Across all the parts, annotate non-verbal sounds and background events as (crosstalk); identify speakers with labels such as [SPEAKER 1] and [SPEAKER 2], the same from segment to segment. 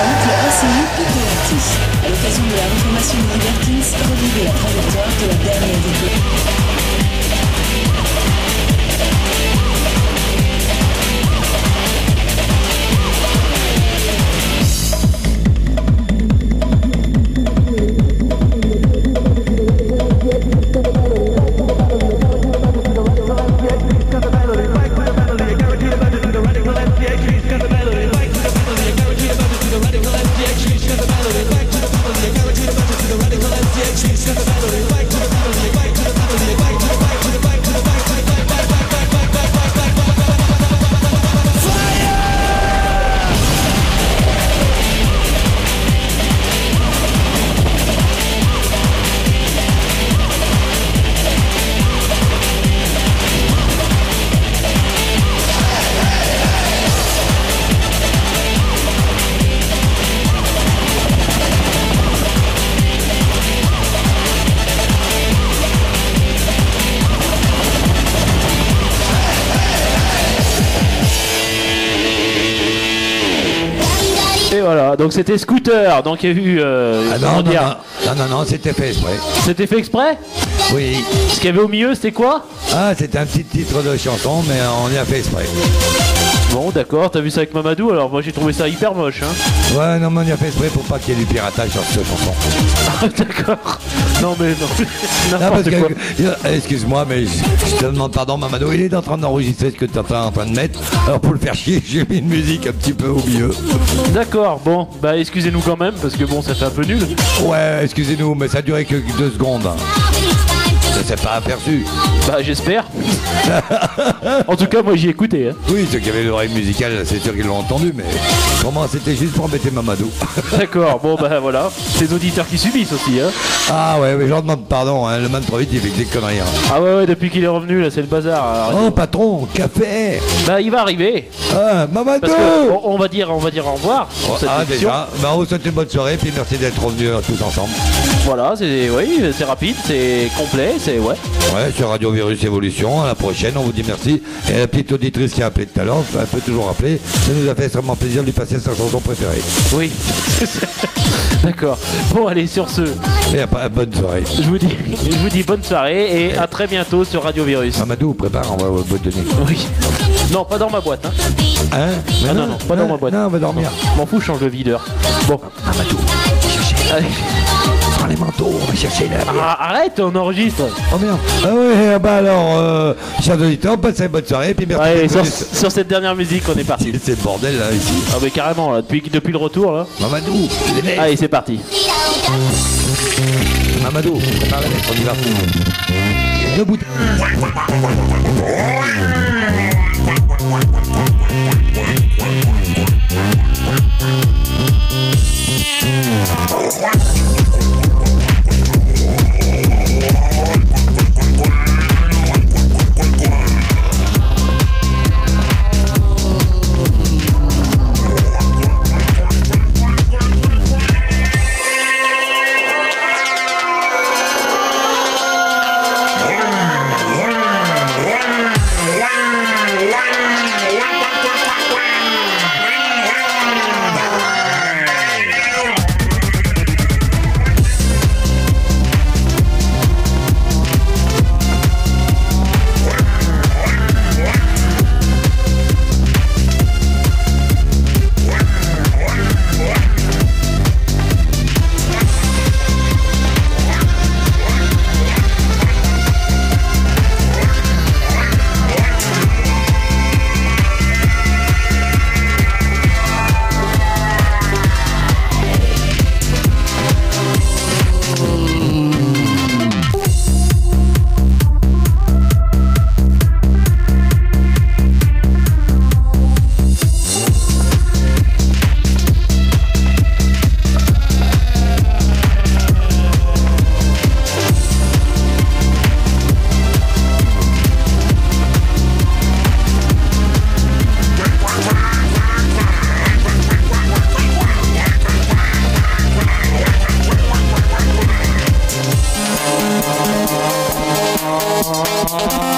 [SPEAKER 1] Présentent le ACU Piccolati. À l'occasion de la réformation de Libertines, revivez la trajectoire de la dernière
[SPEAKER 2] Et voilà, donc c'était Scooter, donc il y a eu. euh,
[SPEAKER 3] Ah non, non, non, non, non, c'était fait exprès.
[SPEAKER 2] C'était fait exprès
[SPEAKER 3] Oui.
[SPEAKER 2] Ce qu'il y avait au milieu, c'était quoi
[SPEAKER 3] Ah, c'était un petit titre de chanson, mais on y a fait exprès.
[SPEAKER 2] Bon, d'accord, t'as vu ça avec Mamadou, alors moi j'ai trouvé ça hyper moche, hein.
[SPEAKER 3] Ouais, non, mais on y a fait exprès pour pas qu'il y ait du piratage sur cette chanson.
[SPEAKER 2] Ah, d'accord. Non, mais non.
[SPEAKER 3] Non, que,
[SPEAKER 2] quoi.
[SPEAKER 3] euh, excuse-moi, mais je, je te demande pardon, Mamadou, il est en train d'enregistrer ce que tu es en train, en train de mettre. Alors pour le faire chier, (laughs) j'ai mis une musique un petit peu au milieu.
[SPEAKER 2] D'accord, bon, bah excusez-nous quand même, parce que bon, ça fait un peu nul.
[SPEAKER 3] Ouais, excusez-nous, mais ça a duré que deux secondes. Ça s'est pas aperçu.
[SPEAKER 2] Bah j'espère. (laughs) en tout cas, moi j'y ai écouté. Hein.
[SPEAKER 3] Oui, ceux qui avaient l'oreille musicale, c'est sûr qu'ils l'ont entendu, mais comment c'était juste pour embêter Mamadou. (laughs)
[SPEAKER 2] D'accord, bon bah voilà. C'est auditeurs qui subissent aussi. Hein.
[SPEAKER 3] Ah ouais, mais j'en demande pardon, hein, le man trop vite, il fait que des conneries.
[SPEAKER 2] Ah ouais, ouais, depuis qu'il est revenu, là, c'est le bazar. Alors,
[SPEAKER 3] Oh patron, café
[SPEAKER 2] Bah il va arriver.
[SPEAKER 3] Ah, Mamadou
[SPEAKER 2] Parce que on, on va dire, on va dire au revoir pour cette
[SPEAKER 3] Ah
[SPEAKER 2] émission.
[SPEAKER 3] déjà, bah, on vous souhaite une bonne soirée, puis merci d'être revenus euh, tous ensemble.
[SPEAKER 2] Voilà, c'est oui, c'est rapide, c'est complet, c'est ouais.
[SPEAKER 3] Ouais, sur Radio Virus Évolution, à la prochaine, on vous dit merci. Et la petite auditrice qui a appelé tout à l'heure, elle peut toujours appeler. Ça nous a fait extrêmement plaisir de lui passer sa chanson préférée.
[SPEAKER 2] Oui. (laughs) D'accord. Bon, allez, sur ce,
[SPEAKER 3] Et après, bonne soirée.
[SPEAKER 2] je vous dis, je vous dis bonne soirée et à très bientôt sur Radio Virus.
[SPEAKER 3] Mamadou, prépare, on va vous donner.
[SPEAKER 2] Oui. Non, pas dans ma boîte. Hein.
[SPEAKER 3] Hein?
[SPEAKER 2] Ah non, non, pas dans ma boîte.
[SPEAKER 3] Non, on va dormir.
[SPEAKER 2] M'en fous, change de videur. Bon. Allez.
[SPEAKER 3] Les manteaux, on va chercher la
[SPEAKER 2] Ah, arrête, on enregistre.
[SPEAKER 3] Oh merde. Ah ouais, bah alors, euh, chers auditeurs, passez une bonne soirée, puis merci.
[SPEAKER 2] Sur, cette dernière musique, on est parti.
[SPEAKER 3] C'est le bordel là, ici.
[SPEAKER 2] Ah, mais carrément, là, depuis, depuis le retour, là.
[SPEAKER 3] Mamadou, les mecs.
[SPEAKER 2] Allez, c'est parti.
[SPEAKER 3] Mamadou, prépare la lettre, on y va. Deux bouteilles.
[SPEAKER 4] Oh.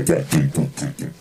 [SPEAKER 4] people.